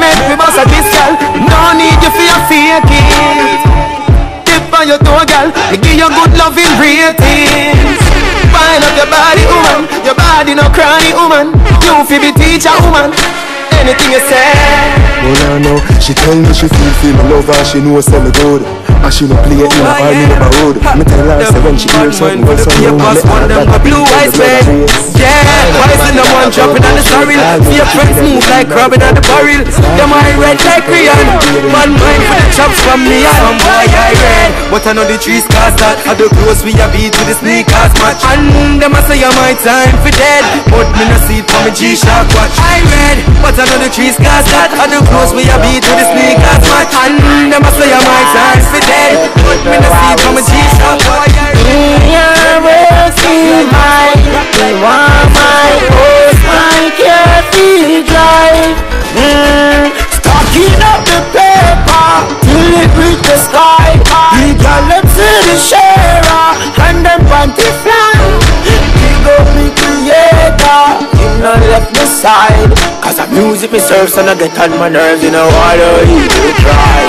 Make me boss a this girl, no need you for your fake it. Tip on your toe, girl, give you good loving ratings. Find up your body, woman, your body no cranny, woman. You fi be teacher, woman. Anything you say. Well, I know she tell me she feel feel me love her, she know say me good. And she no play it in me never would. Me tell her say when she hear something, go some room, me one them a blue eyes red. Yeah, why is the one dropping on the sorrel? See your friends move like crabbing on the barrel. Them eye red like crayon. Man mind for the chops from me, I'm boy I red. But I know the trees cast that. How the close we a beat to the sneakers match. And them a say I'm my time for dead. But me no see it for me G-Shock watch. I red, but I know the trees cast that. How the close we a beat to the sneakers match. And them a say I'm my time for dead. But me no see it for me G-Shock watch. You're working my, you want my the me serves and I get on my nerves, you know what I need to try.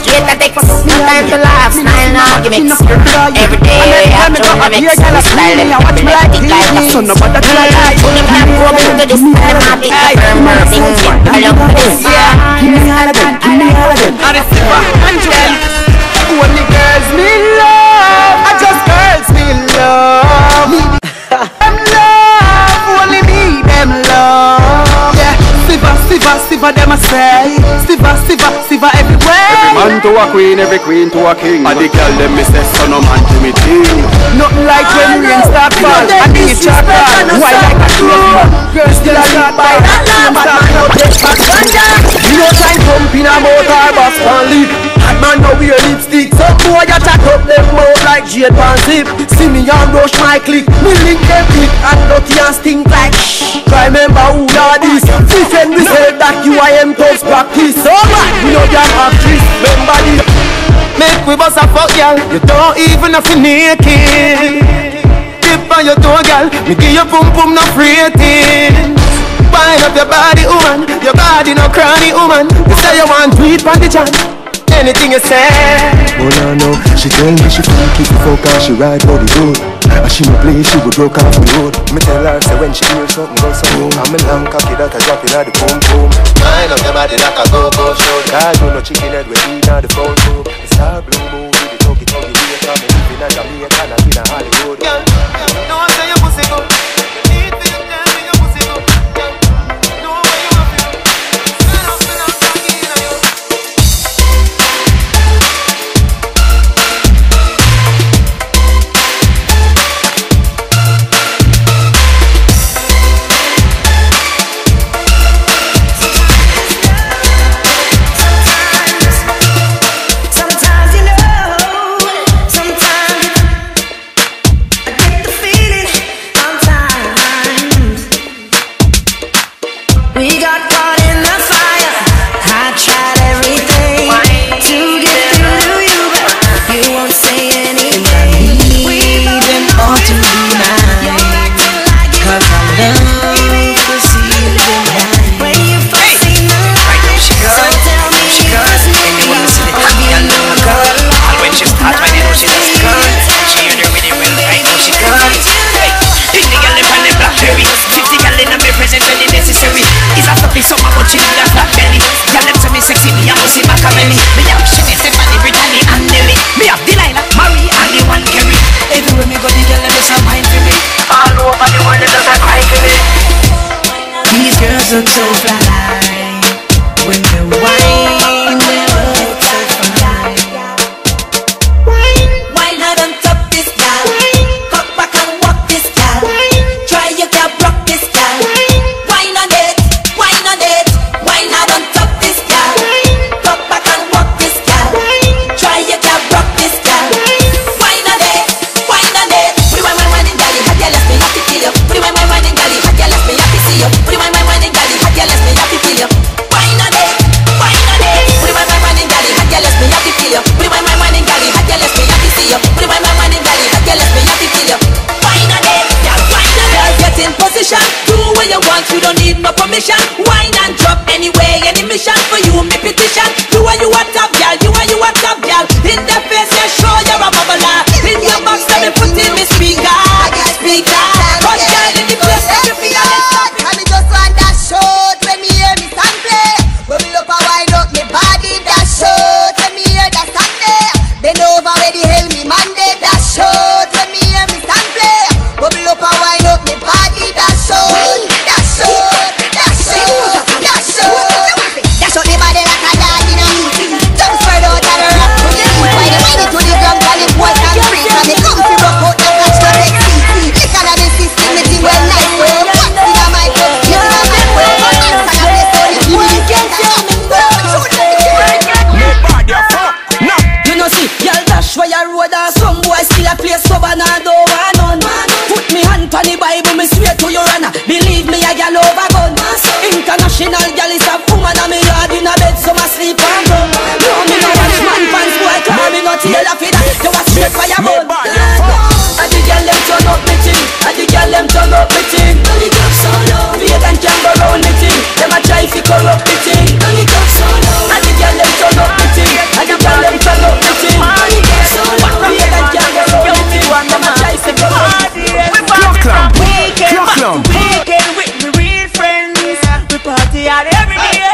Straight I take no time to laugh, smile now, gimmicks Every day I have to remix my style and watch me like it like a son of a Only time go up into this time I be a firm thing I love this Give me all of them, give me all of them. And it's super Angel. Only to a queen, every queen to a king. And the girl them me say son of man to me ting. Nothing like when rain start fall. I need chocolate. Why like a crazy Girls still a shot by that lamb. Start out take back ganja. You know time pump in a motor bus and leap. Man now wear lipstick. Some boy a chat up them mouth like jade pan zip. See me and rush my click. Me link them quick and dirty and stink like shh. Try remember who are this. Pretend we say that you I am toast practice. Oh, so bad we know damn actress. Remember this. Make we bust a fuck, girl. You don't even have to naked. Dip on your toe, girl. Me give you pum pum no ratings. Wind up your body, woman. Your body no cranny, woman. You say you want tweet on the chat. Anything you say. Well, I know she tell me she feel keep the fuck and she ride for the good. And she no play, she would broke off the road. Me tell her say when she hear something go so boom. I'm a long cocky that I drop in at the boom boom. Mind up your body like a go go show. God, you no chicken head we eat at the phone too. The star blue movie, the tuggy tuggy here. Come and living at Jamaica, not in a Hollywood. Girl, no one say your pussy good. me so a butchie, me a flat belly. Y'all them say me sexy, me a pussy like a belly. Me have Shani, Stephanie, Brittany and Nelly. Me have Delilah, Marie and the one Kerry. Everywhere me go, the girl they just a wine for me. All over the world, they just a cry for me. These girls look so fly. You don't need no permission. Wine and drop anyway, any mission for you, me petition. You are you a top girl, you are you a top girl. In the face, yeah, show you're a bubbler. In your box, let me put in me speaker, speaker. But girl, in the place, let me feel it. Bend over where the hell me Monday. That shot Bible, me swear to your honor. Believe me, I gal over gun. International gal is a woman and me yard in a bed, so my sleep and go. No, me no watch man fans, boy, call me no tail of it. You a straight fire. And the gal them turn up me and the gal them turn up me thing. And the gal so low,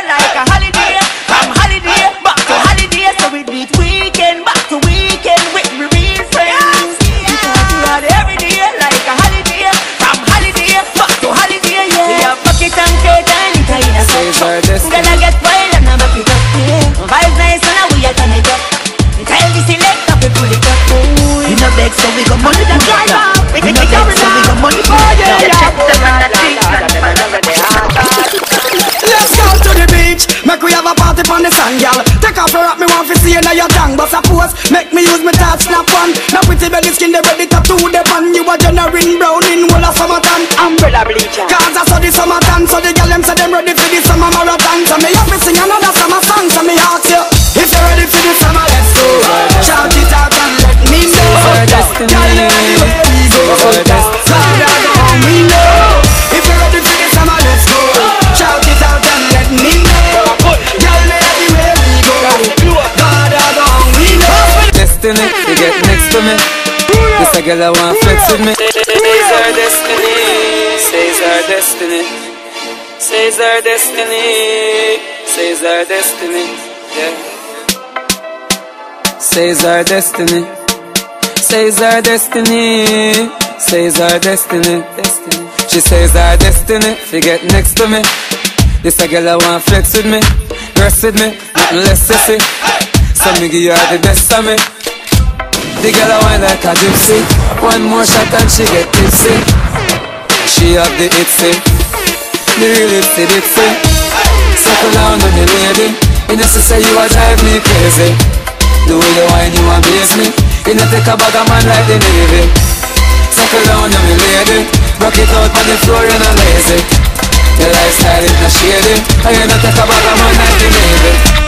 like a girl I want flex with me. Says our destiny, says our destiny, says our destiny, says our destiny, yeah. Says our destiny, says our destiny, says our destiny, destiny. She says our destiny, she get next to me. This a girl I want flex with me, rest with me, nothing less sissy. So me give her the best of me. The girl I wine like a gypsy One more shot and she get tipsy. She have the itsy. The real itsy bitsy. Circle down on the lady You know say you a drive me crazy. The way you wine you amaze me. You know take a bag of man like the Navy. Circle down on the lady Rock it out on the floor you know lazy. Your lifestyle is not shady. And you know take a bag of man like the Navy